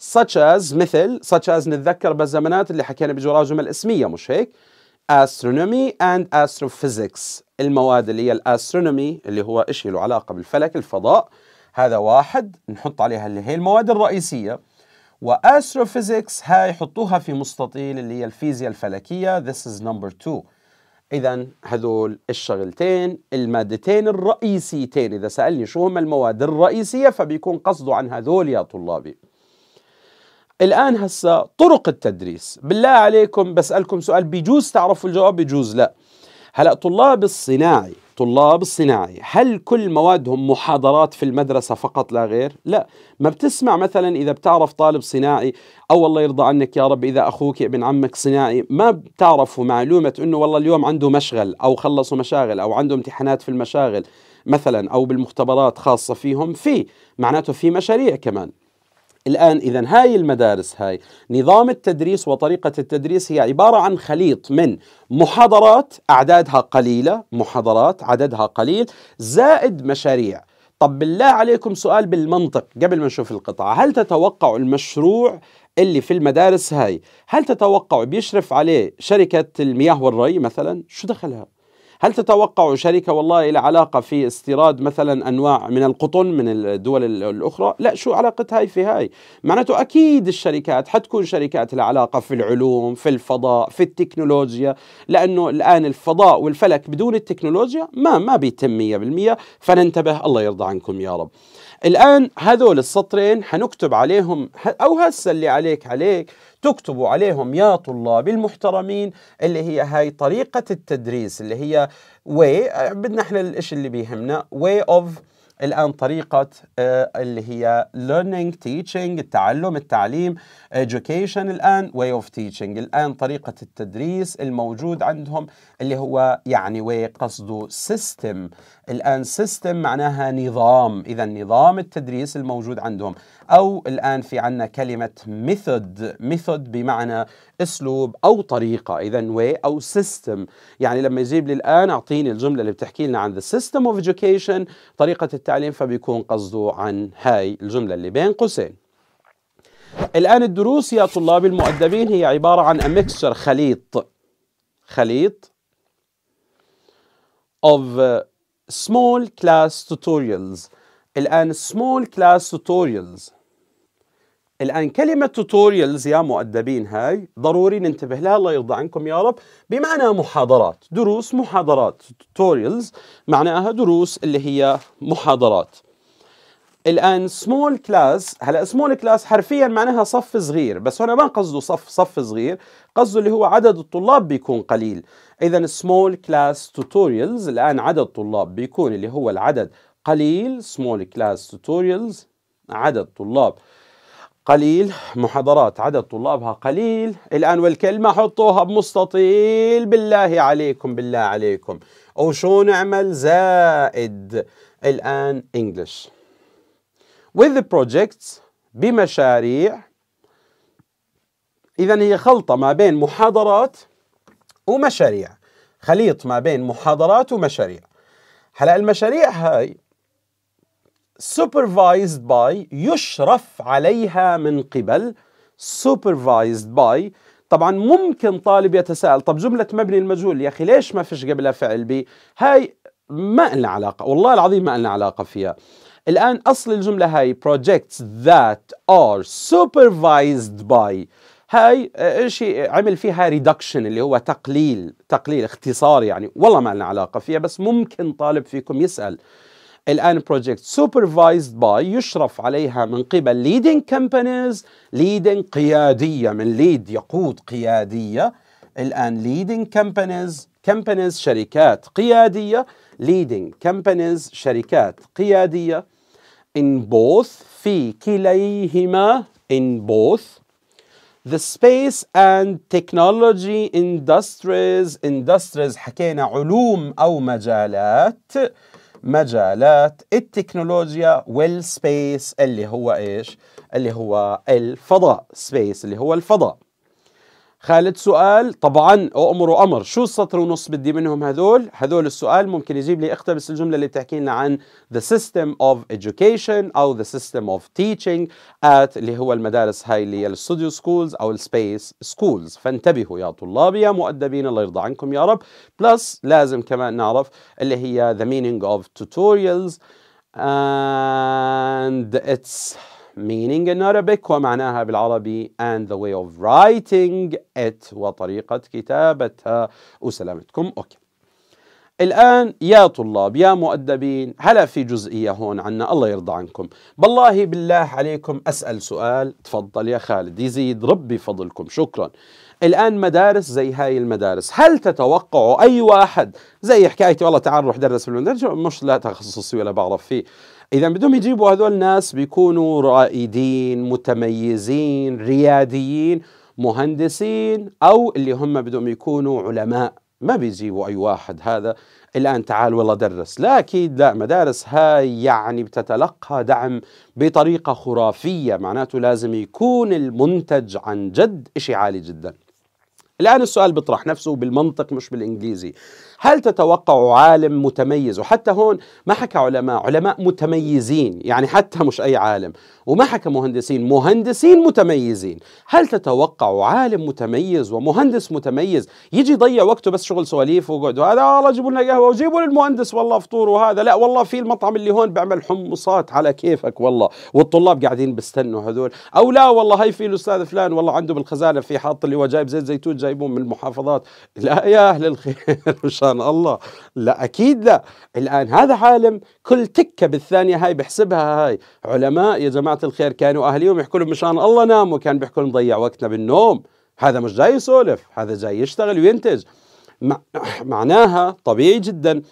such as مثل such as نتذكر بالزمانات اللي حكينا بجوراء جمل اسمية مش هيك؟ Astronomy and astrophysics. المواد اللي هي ال astronomy اللي هو شيء له علاقة بالفلك الفضاء. هذا واحد نحط عليها اللي هي المواد الرئيسية. و astrophysics هاي حطوها في مستطيل اللي هي الفيزياء الفلكية. This is number two. إذا هذول الشغلتين المادتين الرئيسيتين. إذا سألني شو هم المواد الرئيسية فبيكون قصده عن هذول يا طلابي. الآن هسا طرق التدريس. بالله عليكم بسألكم سؤال بيجوز تعرفوا الجواب؟ بيجوز لا. هلا طلاب الصناعي طلاب الصناعي هل كل موادهم محاضرات في المدرسة فقط لا غير؟ لا. ما بتسمع مثلا إذا بتعرف طالب صناعي أو الله يرضى عنك يا رب إذا أخوك ابن عمك صناعي ما بتعرفوا معلومة أنه والله اليوم عنده مشغل أو خلصوا مشاغل أو عنده امتحانات في المشاغل مثلا أو بالمختبرات خاصة فيهم؟ في. معناته في مشاريع كمان. الآن إذا هاي المدارس هاي نظام التدريس وطريقة التدريس هي عبارة عن خليط من محاضرات أعدادها قليلة محاضرات عددها قليل زائد مشاريع. طب بالله عليكم سؤال بالمنطق قبل ما نشوف القطعة هل تتوقعوا المشروع اللي في المدارس هاي هل تتوقعوا بيشرف عليه شركة المياه والري مثلا؟ شو دخلها؟ هل تتوقع شركة والله لها علاقة في استيراد مثلا أنواع من القطن من الدول الأخرى؟ لا شو علاقة هاي في هاي؟ معناته أكيد الشركات حتكون شركات لها علاقة في العلوم في الفضاء في التكنولوجيا لأنه الآن الفضاء والفلك بدون التكنولوجيا ما ما بيتم 100% فننتبه الله يرضى عنكم يا رب. الآن هذول السطرين حنكتب عليهم أو هسه اللي عليك عليك تكتبوا عليهم يا طلاب المحترمين اللي هي هاي طريقة التدريس اللي هي way بدنا إحنا الإشي اللي بيهمنا way of الآن طريقة آه، اللي هي learning teaching التعلم التعليم education الآن way of teaching. الآن طريقة التدريس الموجود عندهم اللي هو يعني way قصده system. الآن system معناها نظام. إذا نظام التدريس الموجود عندهم. أو الآن في عنا كلمة method. Method بمعنى أسلوب أو طريقة إذا way أو system. يعني لما يجيب لي الآن أعطيني الجملة اللي بتحكي لنا عن the system of education طريقة التعليم فبيكون قصده عن هاي الجملة اللي بين قوسين. الآن الدروس يا طلاب المؤدبين هي عبارة عن a mixture خليط. خليط of small class tutorials. الآن small class tutorials. الآن كلمة tutorials يا مؤدبين هاي ضروري ننتبه لها الله يرضى عنكم يا رب. بمعنى محاضرات دروس محاضرات tutorials معناها دروس اللي هي محاضرات. الآن small class هلا small class حرفيا معناها صف صغير بس هنا ما قصده صف صف صغير قصده اللي هو عدد الطلاب بيكون قليل. إذا small class tutorials الآن عدد طلاب بيكون اللي هو العدد قليل small class tutorials عدد طلاب. قليل محاضرات عدد طلابها قليل. الآن والكلمة حطوها بمستطيل. بالله عليكم بالله عليكم. وشو نعمل؟ زائد. الآن English. With the projects بمشاريع. إذا هي خلطة ما بين محاضرات ومشاريع. خليط ما بين محاضرات ومشاريع. هلأ المشاريع هاي supervised by يشرف عليها من قبل. Supervised by. طبعا ممكن طالب يتساءل طب جملة مبني المجهول يا أخي ليش ما فيش قبلها فعل be؟ هاي ما لنا علاقة والله العظيم ما لنا علاقة فيها. الآن أصل الجملة هاي projects that are supervised by. هاي شيء عمل فيها reduction اللي هو تقليل تقليل اختصار يعني والله ما لنا علاقة فيها بس ممكن طالب فيكم يسأل. الآن project supervised by يشرف عليها من قبل leading companies leading قيادية من lead يقود قيادية الآن leading companies companies شركات قيادية leading companies شركات قيادية in both في كليهما in both the space and technology industries industries حكينا علوم أو مجالات مجالات التكنولوجيا والسبيس اللي هو إيش؟ اللي هو الفضاء space اللي هو الفضاء خالد سؤال طبعا أمر وأمر. شو السطر ونص بدي منهم هذول؟ هذول السؤال ممكن يجيب لي اقتبس الجملة اللي بتحكي لنا عن the system of education أو the system of teaching at اللي هو المدارس هاي اللي هي ال studio schools أو ال space schools فانتبهوا يا طلاب يا مؤدبين الله يرضى عنكم يا رب. plus لازم كمان نعرف اللي هي the meaning of tutorials and its meaning in Arabic ومعناها بالعربي and the way of writing it وطريقة كتابتها. وسلامتكم. أوكي. الآن يا طلاب يا مؤدبين هلا في جزئية هون عنا؟ الله يرضى عنكم. بالله بالله عليكم أسأل سؤال. تفضل يا خالد. يزيد ربي فضلكم. شكرا. الآن مدارس زي هاي المدارس. هل تتوقعوا أي واحد زي حكايتي والله تعال روح درس في مش لا تخصصي ولا بعرف فيه. إذا بدهم يجيبوا هذول الناس بيكونوا رائدين متميزين رياديين مهندسين أو اللي هم بدهم يكونوا علماء. ما بيجيبوا أي واحد هذا. الآن تعال والله درس. لا أكيد لا مدارس هاي يعني بتتلقى دعم بطريقة خرافية. معناته لازم يكون المنتج عن جد إشي عالي جدا. الآن السؤال بيطرح نفسه بالمنطق مش بالإنجليزي. هل تتوقع عالم متميز؟ وحتى هون ما حكى علماء علماء متميزين يعني حتى مش أي عالم. وما حكى مهندسين مهندسين متميزين. هل تتوقع عالم متميز ومهندس متميز؟ يجي يضيع وقته بس شغل سواليف وقعد هذا والله جيبوا لنا قهوة وجيبوا للمهندس والله فطور وهذا. لا والله في المطعم اللي هون بيعمل حمصات على كيفك والله. والطلاب قاعدين بيستنوا هذول. أو لا والله هي في الأستاذ فلان والله عنده بالخزانة في حاط اللي هو جايب زيت زيتون جايبون من المحافظات. لا يا أهل الخير مشان الله. لا أكيد لا. الآن هذا عالم كل تكة بالثانية هاي بحسبها هاي. علماء يا جماعة الخير كانوا اهليهم يحكوا لهم مشان الله ناموا كان بيحكوا لهم ضيع وقتنا بالنوم. هذا مش جاي يسولف هذا جاي يشتغل وينتج. معناها طبيعي جدا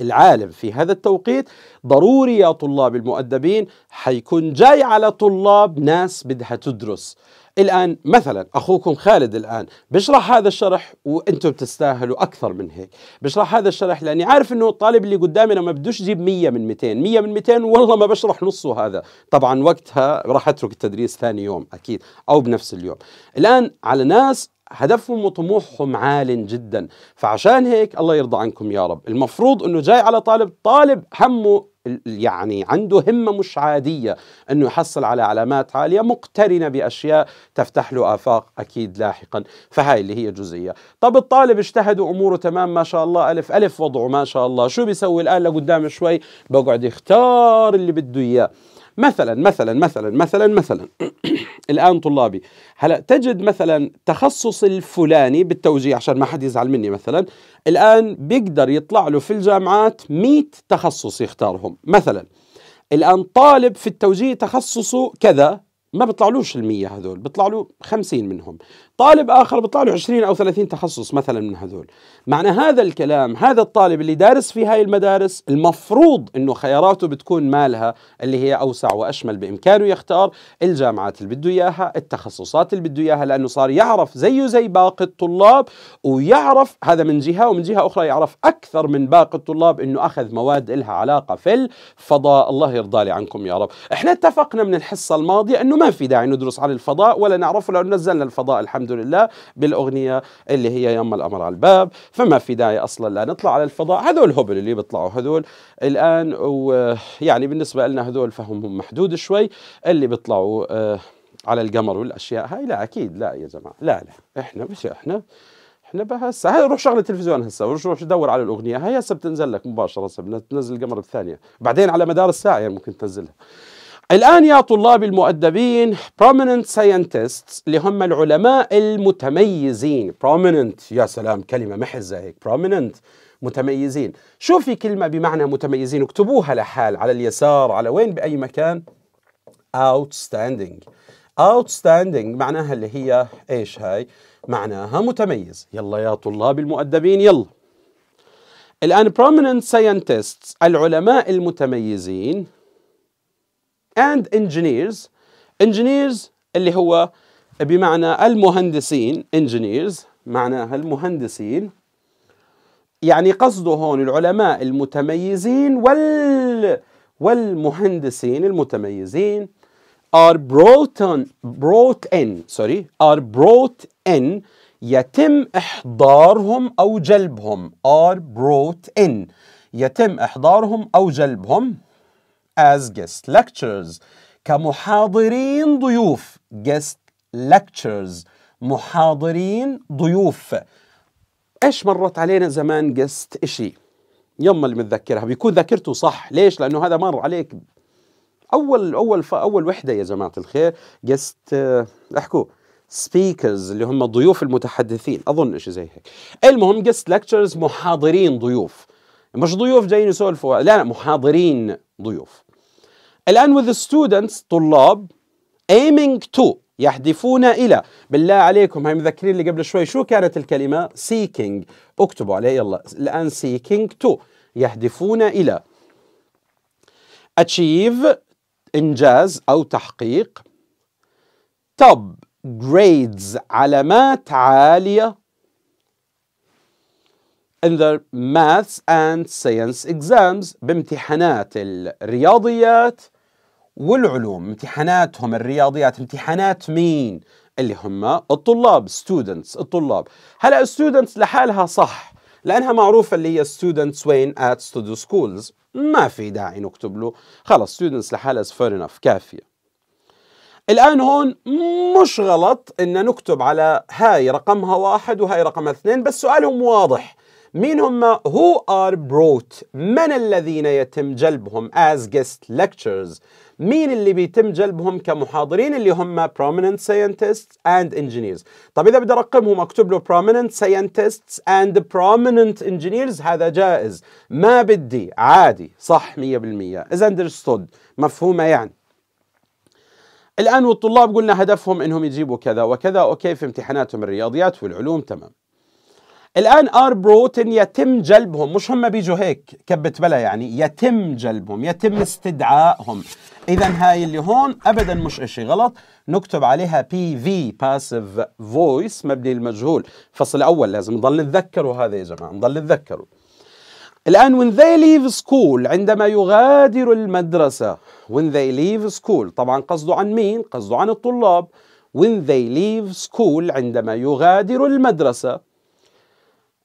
العالم في هذا التوقيت ضروري يا طلاب المؤدبين حيكون جاي على طلاب ناس بدها تدرس. الآن مثلا أخوكم خالد الآن بشرح هذا الشرح وأنتم بتستاهلوا أكثر من هيك. بشرح هذا الشرح لأني عارف أنه الطالب اللي قدامنا ما بدوش يجيب 100 من 200 100 من 200 والله ما بشرح نصه هذا. طبعا وقتها راح أترك التدريس ثاني يوم أكيد أو بنفس اليوم. الآن على ناس هدفهم وطموحهم عال جدا. فعشان هيك الله يرضى عنكم يا رب. المفروض إنه جاي على طالب طالب همه يعني عنده همة مش عادية أنه يحصل على علامات عالية مقترنة بأشياء تفتح له آفاق أكيد لاحقا. فهاي اللي هي جزئية. طب الطالب اجتهد وأموره تمام ما شاء الله ألف ألف وضعه ما شاء الله. شو بيسوي الآن؟ لقدام شوي بقعد يختار اللي بده إياه. مثلا مثلا مثلا مثلا مثلا. الآن طلابي هلا تجد مثلا تخصص الفلاني بالتوجيه؟ عشان ما حد يزعل مني مثلا. الآن بيقدر يطلع له في الجامعات 100 تخصص يختارهم. مثلا الآن طالب في التوجيه تخصصه كذا. ما بيطلعلوش المية هذول بيطلع له 50 منهم. طالب آخر بيطلع له 20 أو 30 تخصص مثلا من هذول. معنى هذا الكلام هذا الطالب اللي دارس في هاي المدارس المفروض أنه خياراته بتكون مالها اللي هي أوسع وأشمل بإمكانه يختار الجامعات اللي بده إياها التخصصات اللي بده إياها لأنه صار يعرف زيه زي باقي الطلاب ويعرف هذا من جهة ومن جهة أخرى يعرف أكثر من باقي الطلاب أنه أخذ مواد إلها علاقة في الفضاء. الله يرضى لي عنكم يا رب. إحنا اتفقنا من الحصة الماضية أنه ما في داعي ندرس عن الفضاء ولا نعرفه لو نزلنا الفضاء الحمد الحمد لله بالأغنية اللي هي يما الأمر على الباب. فما في داعي أصلا لا نطلع على الفضاء. هذول هبل اللي بيطلعوا. هذول الآن ويعني بالنسبة لنا هذول فهمهم محدود شوي. اللي بيطلعوا آه، على القمر والأشياء هاي لا أكيد لا يا جماعة. لا لا. إحنا مش إحنا. إحنا هسه. هاي روح شغل التلفزيون هسه. روح دور على الأغنية. هاي هسه بتنزل لك مباشرة. هسه تنزل القمر الثانية بعدين على مدار الساعة يعني ممكن تنزلها. الآن يا طلاب المؤدبين prominent scientists اللي هم العلماء المتميزين. prominent يا سلام كلمة محزة هيك. prominent متميزين. شو في كلمة بمعنى متميزين؟ اكتبوها لحال على اليسار على وين؟ بأي مكان؟ outstanding. outstanding معناها اللي هي إيش هاي؟ معناها متميز. يلا يا طلاب المؤدبين يلا. الآن prominent scientists العلماء المتميزين and engineers. Engineers اللي هو بمعنى المهندسين engineers معناها المهندسين. يعني قصده هون العلماء المتميزين وال والمهندسين المتميزين are brought on brought in sorry are brought in. يتم إحضارهم أو جلبهم. Are brought in. يتم إحضارهم أو جلبهم. As guest lectures. كمحاضرين ضيوف. Guest lectures. محاضرين ضيوف. إيش مرت علينا زمان guest إشي؟ يما اللي متذكرها. بيكون ذاكرته صح. ليش؟ لأنه هذا مر عليك. أول أول أول وحدة يا جماعة الخير. guest احكوا. speakers اللي هم ضيوف المتحدثين. أظن شيء زي هيك. المهم guest lectures محاضرين ضيوف. مش ضيوف جايين يسولفوا. لا محاضرين ضيوف. الآن with the students طلاب aiming to يهدفون إلى. بالله عليكم هاي مذكرين اللي قبل شوي. شو كانت الكلمة؟ seeking. اكتبوا عليه يلا. الآن seeking to يهدفون إلى. achieve إنجاز أو تحقيق. top grades علامات عالية. In the maths and science exams بامتحانات الرياضيات. والعلوم امتحاناتهم الرياضيات امتحانات مين؟ اللي هم الطلاب students الطلاب. هلا students لحالها صح لأنها معروفة اللي هي students وين؟ at studio schools. ما في داعي نكتب له. خلص students لحالها fair enough كافية. الآن هون مش غلط إن نكتب على هاي رقمها واحد وهاي رقمها اثنين بس سؤالهم واضح. مين هم who are brought من الذين يتم جلبهم as guest lectures مين اللي بيتم جلبهم كمحاضرين؟ اللي هم prominent scientists and engineers. طب إذا بدي أرقمهم أكتب له prominent scientists and prominent engineers هذا جائز. ما بدي. عادي. صح 100% is understood. مفهومة يعني. الآن والطلاب قلنا هدفهم إنهم يجيبوا كذا وكذا. أوكي في امتحاناتهم الرياضيات والعلوم تمام. Are brought in يتم جلبهم مش هم بيجوا هيك كبت بلا يعني يتم جلبهم يتم استدعائهم. إذا هاي اللي هون أبدا مش إشي غلط. نكتب عليها بي في passive voice مبني المجهول. فصل أول لازم نضل نتذكروا هذا يا جماعة نضل نتذكروا الآن when they leave school عندما يغادر المدرسة when they leave school طبعا قصده عن مين؟ قصده عن الطلاب. when they leave school عندما يغادر المدرسة.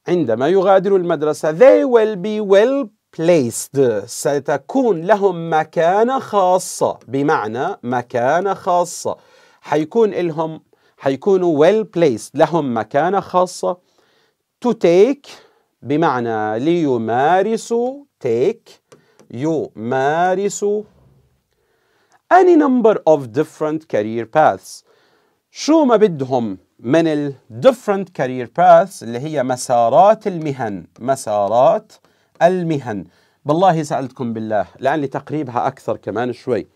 عندما يغادر المدرسة they will be well placed. ستكون لهم مكانة خاصة. بمعنى مكانة خاصة. حيكون لهم حيكونوا well placed. لهم مكانة خاصة. To take بمعنى ليمارسوا take يمارسوا. Any number of different career paths. شو ما بدهم. من ال different career paths اللي هي مسارات المهن. مسارات المهن. بالله سألتكم بالله لأن لتقريبها أكثر كمان شوي.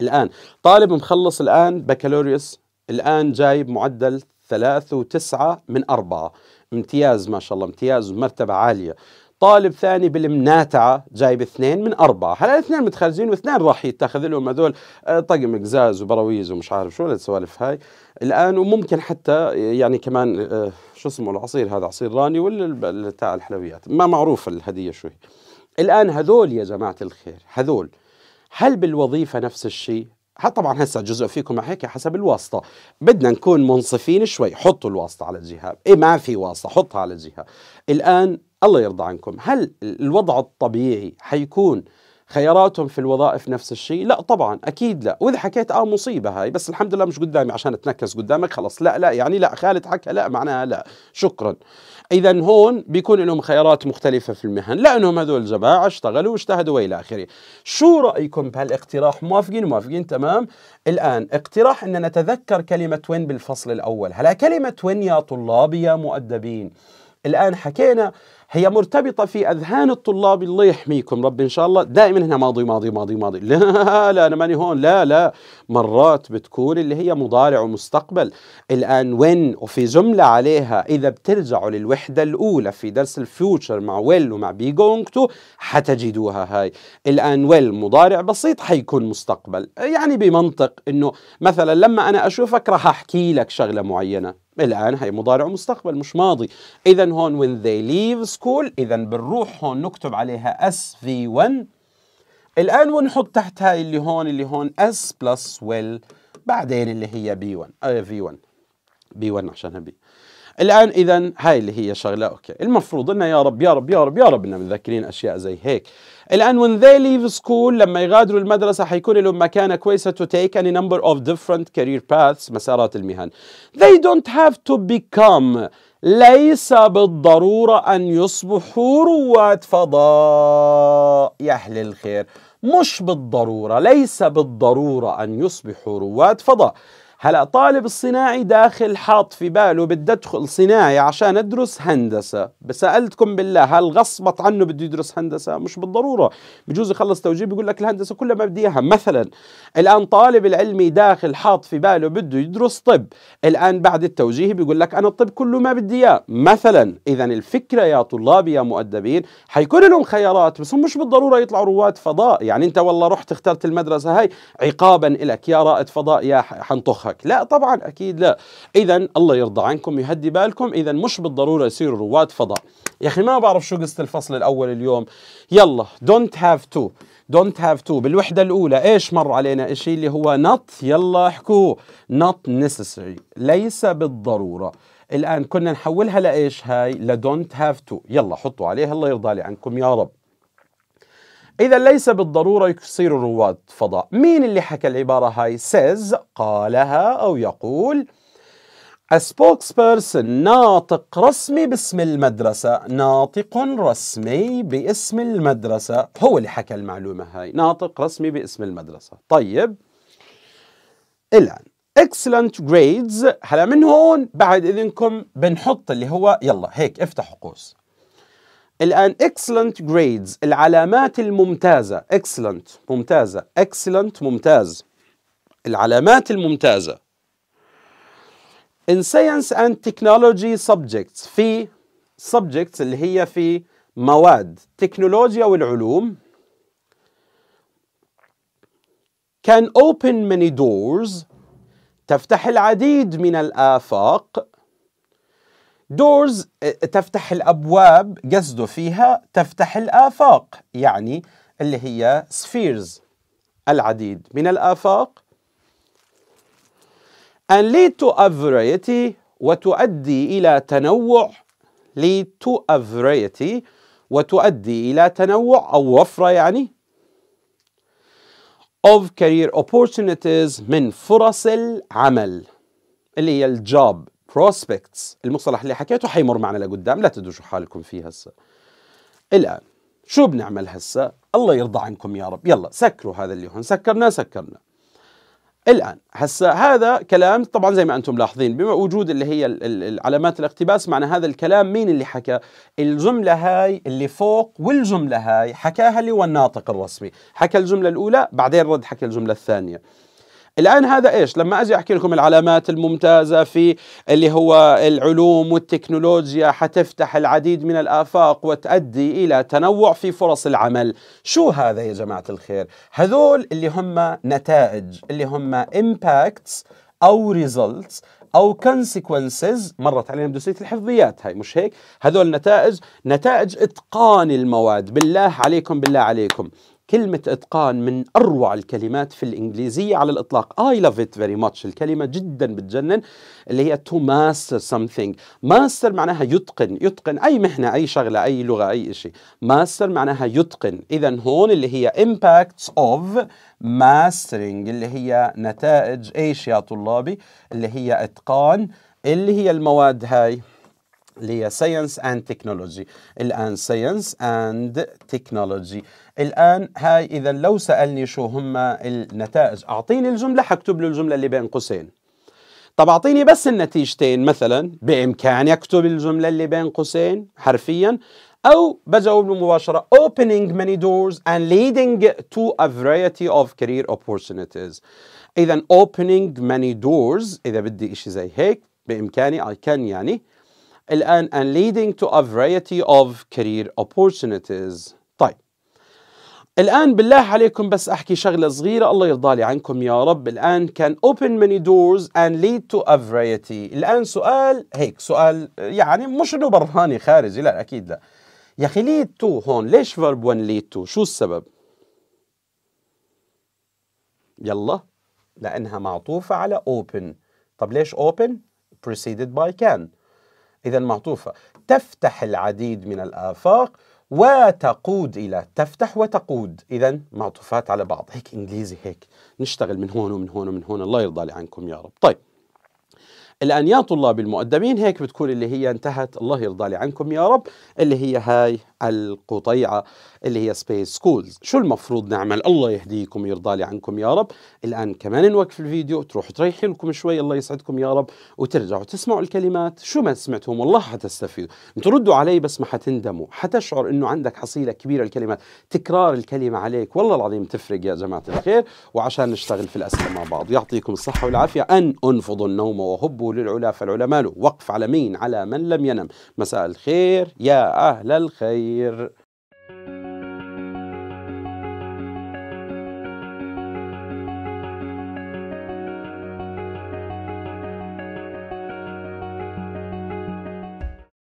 الآن طالب مخلص الآن بكالوريوس الآن جايب معدل ثلاثة وتسعة من أربعة. امتياز ما شاء الله امتياز ومرتبة عالية. طالب ثاني بالمناتعة جايب اثنين من أربعة. هلا الاثنين متخرجين واثنين راح يتخذ لهم هذول آه، طقم قزاز وبراويز ومش عارف شو السوالف هاي؟ الآن وممكن حتى يعني كمان آه، شو اسمه العصير هذا عصير راني ولا بتاع الحلويات. ما معروف الهدية شو هي الآن هذول يا جماعة الخير هذول هل بالوظيفة نفس الشيء؟ طبعا هسه جزء فيكم هيك حسب الواسطة. بدنا نكون منصفين شوي. حطوا الواسطة على الجهة. إيه ما في واسطة. حطها على الجهة. الآن الله يرضى عنكم. هل الوضع الطبيعي حيكون خياراتهم في الوظائف نفس الشيء؟ لا طبعا أكيد لا. وإذا حكيت آه مصيبة هاي بس الحمد لله مش قدامي عشان أتنكس قدامك خلص لا لا يعني لا خالد حكى لا معناها لا. شكرا. اذا هون بيكون لهم خيارات مختلفة في المهن لانهم هذول جماعة اشتغلوا واجتهدوا وإلى آخره. شو رأيكم بهالاقتراح؟ موافقين؟ موافقين تمام. الآن اقتراح إن نتذكر كلمة وين بالفصل الأول. هلا كلمة وين يا طلاب يا مؤدبين؟ الآن حكينا هي مرتبطة في أذهان الطلاب الله يحميكم. رب إن شاء الله دائما هنا ماضي ماضي ماضي ماضي. لا لا أنا money هون. لا لا. مرات بتكون اللي هي مضارع ومستقبل. الآن وين وفي جملة عليها إذا بترجعوا للوحدة الأولى في درس ال future مع will ومع be going to حتجدوها هاي. الآن will مضارع بسيط حيكون مستقبل. يعني بمنطق إنه مثلا لما أنا أشوفك راح أحكي لك شغلة معينة. الآن هي مضارع ومستقبل مش ماضي. إذا هون when they leave school إذا بنروح هون نكتب عليها SV1 الآن ونحط تحت هاي اللي هون اللي هون S plus will بعدين اللي هي B1 آه V1 B1 عشانها بي الآن إذا هاي اللي هي شغلة أوكي. المفروض إنه يا رب يا رب يا رب يا رب إننا متذكرين أشياء زي هيك. الآن when they leave school لما يغادروا المدرسة حيكون لهم مكانة كويسة to take any number of different career paths مسارات المهن. They don't have to become. ليس بالضرورة أن يصبحوا رواد فضاء. يا أهل الخير. مش بالضرورة ليس بالضرورة أن يصبحوا رواد فضاء. هلا طالب الصناعي داخل حاط في باله بدي ادخل صناعي عشان ادرس هندسة. بسألتكم بالله هل غصبت عنه بده يدرس هندسة؟ مش بالضرورة. بجوز يخلص توجيه بيقول لك الهندسة كلها ما بدي إياها. مثلا الآن طالب العلمي داخل حاط في باله بده يدرس طب. الآن بعد التوجيه بيقول لك أنا الطب كله ما بدي إياه. مثلا اذا الفكرة يا طلابي يا مؤدبين حيكون لهم خيارات بس هم مش بالضرورة يطلعوا رواد فضاء. يعني أنت والله رحت اخترت المدرسة هاي عقابا لك يا رائد فضاء يا حنطخك. وجهك لا طبعا أكيد لا. إذا الله يرضى عنكم يهدي بالكم. إذا مش بالضرورة يصيروا رواد فضاء. يا أخي ما بعرف شو قصة الفصل الأول اليوم. يلا don't have to. don't have to. بالوحدة الأولى إيش مر علينا؟ إشي اللي هو not يلا احكوا not necessary. ليس بالضرورة. الآن كنا نحولها لإيش هاي؟ ل don't have to. يلا حطوا عليها الله يرضى لي عنكم يا رب. إذا ليس بالضرورة يصيروا رواد فضاء. مين اللي حكى العبارة هاي؟ says قالها أو يقول A spokesperson ناطق رسمي باسم المدرسة. ناطق رسمي باسم المدرسة. هو اللي حكى المعلومة هاي. ناطق رسمي باسم المدرسة. طيب إلآن. Excellent grades. هلا من هون بعد إذنكم بنحط اللي هو يلا هيك افتحوا قوس. الآن excellent grades العلامات الممتازة. excellent ممتازة. excellent ممتاز. العلامات الممتازة. In science and technology subjects في subjects اللي هي في مواد. تكنولوجيا والعلوم. can open many doors. تفتح العديد من الآفاق. Doors تفتح الأبواب قصده فيها تفتح الآفاق يعني اللي هي spheres العديد من الآفاق. And lead to a variety وتؤدي إلى تنوع. Lead to a variety وتؤدي إلى تنوع أو وفرة يعني. Of career opportunities من فرص العمل اللي هي الجوب prospects. المصطلح اللي حكيته حيمر معنا لقدام لا تدوشوا حالكم فيه هسه. الآن شو بنعمل هسه؟ الله يرضى عنكم يا رب. يلا سكروا هذا اللي هون. سكرنا سكرنا. الآن هسا هذا كلام طبعا زي ما أنتم لاحظين بما وجود اللي هي العلامات الاقتباس معنى هذا الكلام مين اللي حكى؟ الجملة هاي اللي فوق والجملة هاي حكاها اللي هو الناطق الرسمي. حكى الجملة الأولى بعدين رد حكى الجملة الثانية. الآن هذا إيش؟ لما أجي أحكي لكم العلامات الممتازة في اللي هو العلوم والتكنولوجيا حتفتح العديد من الآفاق وتؤدي إلى تنوع في فرص العمل. شو هذا يا جماعة الخير؟ هذول اللي هم نتائج اللي هم impacts أو results أو consequences. مرت علينا بدوسية الحفظيات هاي مش هيك؟ هذول نتائج نتائج إتقان المواد. بالله عليكم بالله عليكم. كلمة إتقان من أروع الكلمات في الإنجليزية على الإطلاق. I love it very much. الكلمة جدا بتجنن اللي هي to master something. Master معناها يتقن. يتقن أي مهنة أي شغلة أي لغة أي شيء master معناها يتقن. إذا هون اللي هي impacts of mastering اللي هي نتائج إيش يا طلابي؟ اللي هي إتقان. اللي هي المواد هاي؟ اللي هي science and technology الآن science and technology الآن هاي إذا لو سألني شو هم النتائج أعطيني الجملة حكتب له الجملة اللي بين قوسين. طب أعطيني بس النتيجتين مثلا بإمكاني أكتب الجملة اللي بين قوسين حرفيا أو بجاوب مباشره opening many doors and leading to a variety of career opportunities. اذا opening many doors إذا بدي شيء زي هيك بإمكاني I can يعني الآن and leading to a variety of career opportunities. طيب. الآن بالله عليكم بس أحكي شغلة صغيرة الله يرضى لي عنكم يا رب. الآن can open many doors and lead to a variety. الآن سؤال هيك سؤال يعني مش إنه برهاني خارجي لا أكيد لا. يا أخي lead to هون ليش verb 1 lead to شو السبب؟ يلا. لأنها معطوفة على open. طب ليش open preceded by can. إذا معطوفة. تفتح العديد من الآفاق وتقود إلى تفتح وتقود. إذا معطوفات على بعض. هيك إنجليزي هيك. نشتغل من هون ومن هون ومن هون. الله يرضى لي عنكم يا رب. طيب. الآن يا طلاب المؤدبين هيك بتكون اللي هي انتهت. الله يرضى لي عنكم يا رب. اللي هي هاي القطعة. اللي هي space schools شو المفروض نعمل؟ الله يهديكم ويرضى لي عنكم يا رب. الآن كمان نوقف الفيديو تروحوا تريحوا لكم شوي الله يسعدكم يا رب. وترجعوا تسمعوا الكلمات. شو ما سمعتهم والله حتستفيدوا. تردوا علي بس ما حتندموا. حتشعر إنه عندك حصيلة كبيرة الكلمات. تكرار الكلمة عليك. والله العظيم تفرق يا جماعة الخير. وعشان نشتغل في الأسئلة مع بعض. يعطيكم الصحة والعافية. أن أنفضوا النوم وهبوا للعلا فالعلماء وقف على مين؟ على من لم ينم. مساء الخير يا أهل الخير.